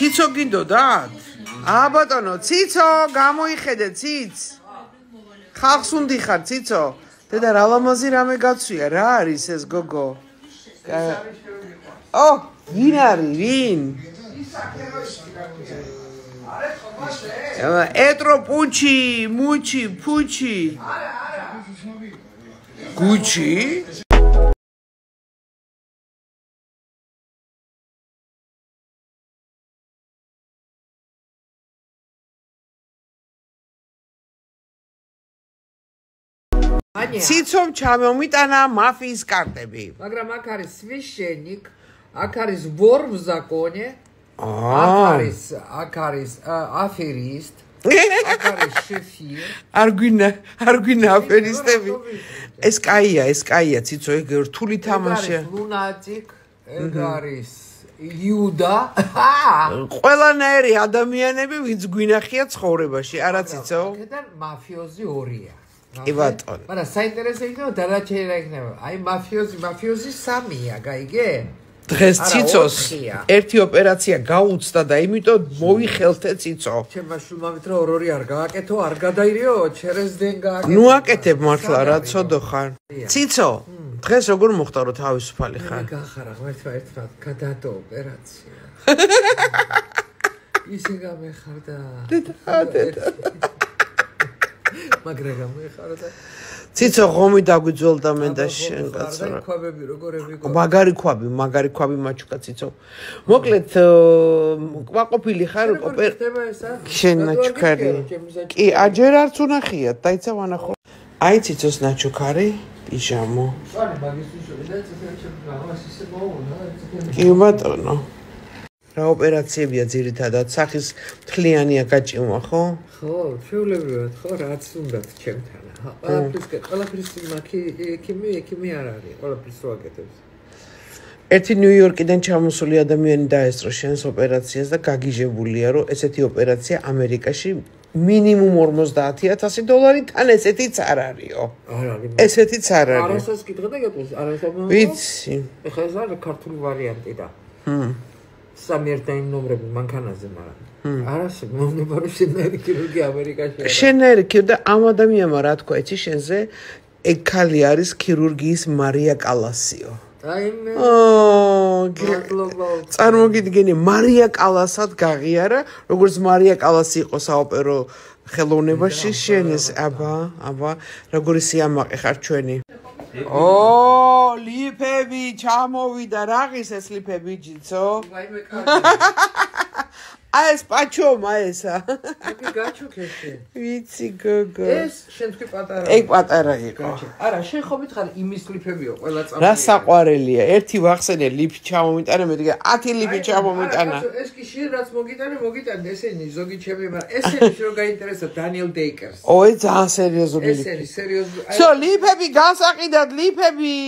ციცო გინდოდათ? აა ბატონო, ციცო, გამოიხედე ციც. ხალხს უნდი ხარ ციცო? დედა რა ლამაზი რამე გაცვია, რა არის ეს გოგო? ო, ვინ არის, ვინ? ეტრო პუჩი, მუჩი, ფუჩი. გუჩი? ციცომ ჩამომიტანა მაფიის კარტები. მაგრამ აქ არის священник, აქ არის вор в законе, აქ არის აქ არის აფერისტ. აქ არის შეფი. არ გვინა, არ გვინა აფერისტები. ეს კაია, ეს კაია ციცო ეგ რთული თამაშია. ლუნატიკ, ეგ არის იუდა ყველანაირი ადამიანები ვინც გვინახია ცხოვრებაში არაციცო აქედან მაფიოზი ორია კი ბატონო. მაგრამ საინტერესო იქნება დანარჩენი რა იქნება. აი მაფიოზი, მაფიოზი სამია, გაიგე? დღეს ციცოს ერთი ოპერაცია გაუწდა და იმიტომ მოიხელთე ციცო. ჩემმა შულმამით რა ორ-ორი არ გააკეთო, არ გადაირიო, ჩერეზდენ გააკეთო. ნუ აკეთებ მართლა რა ცოდო ხარ. ციცო, დღეს როგორ მოხდა რომ თავისუფალი ხარ? გახარა ღმერთმა ერთმა გადაადო ოპერაცია. ისე გამეხარდა. დედა, დედა. მაგრა გამეხარდა. ციცო ღომი დაგვიძველდა მე და შენ კაცო რა. ქვაბები როგორები გო. მაგარი ქვაბი, მაგარი ქვაბი მაჩუკა ციცო. მოკლედ კვაყოფილი ხარ ოპერ. შენ ნაჩუქარი. კი, აჯერ არც უნახიათ, დაიცა ვანახო. აი ციცოს ნაჩუქარი, პიჟამო. ვარი მაგისტრის და ციცო ჩემ გამას ისე მოუნა, კი ბატონო. რა ოპერაციებია ძირითადად სახის მთლიანია გაჭიმვა, ხო? ხო, შეულებრივად, ხო, რაც უნდათ ჩემთან. ყველაფრის ყველაფრის მაქი ექიმი ექიმი არ არის ყველაფრის რო აკეთებს. ერთი ნიუ-იორკიდან ჩამოსული ადამიანი დაესწრო შენს ოპერაციას და გაგიჟებულია რომ ესეთი ოპერაცია ამერიკაში მინიმუმ 50000 დოლარი თან ესეთიც არ არისო. არ არის ესეთიც არ არის. არასას კითხე და გეტყვის არასაბა ვიცი. ეხლა ეს არის ქართული ვარიანტი და ჰმ სამი ერთიანი ნომრები მანქანაზე მაგრამ არასე მომნება რომ შენერი ქირურგი ამერიკაში არის შენერი ქირურგი და ამ ადამიანმა რა თქვა იცი შენზე ეგ ხალი არის ქირურგიის მარია კალასიო. აი მე ო წარმოგიდგენი მარია კალასად გაღიარა როგორც მარია კალასი იყო საოპერო ხელოვნებაში შენის აბა აბა როგორი სიამაყე ხარ ჩვენი ო ლიფები ჩამოვიდა რაღის ეს ლიფები ჯიცო? აი მე კაცი აი ეს პაჩომა ესა. აი გაჩუქეში. ვიცი გოგო. ეს შენ თქვი პატარა. ეგ პატარა იყო. არა, შენ ხო მითხარ იმის ლიფებიო, ყველა წამი. რა საყვარელია? ერთი ვახსენე ლიფი ჩამომიტანე, მე დიგე 10 ლიფი ჩამომიტანა. ეს კი შენ რაც მოგიტანე, მოგიტანე ესენი ზოგი ჩემი, მაგრამ ესენი შენ გაინტერესა დანიელ დეიკერს. ოი, ძალიან სერიოზული ლიფი. ესენი სერიოზული. შო ლიფები გასაყიდად ლიფები.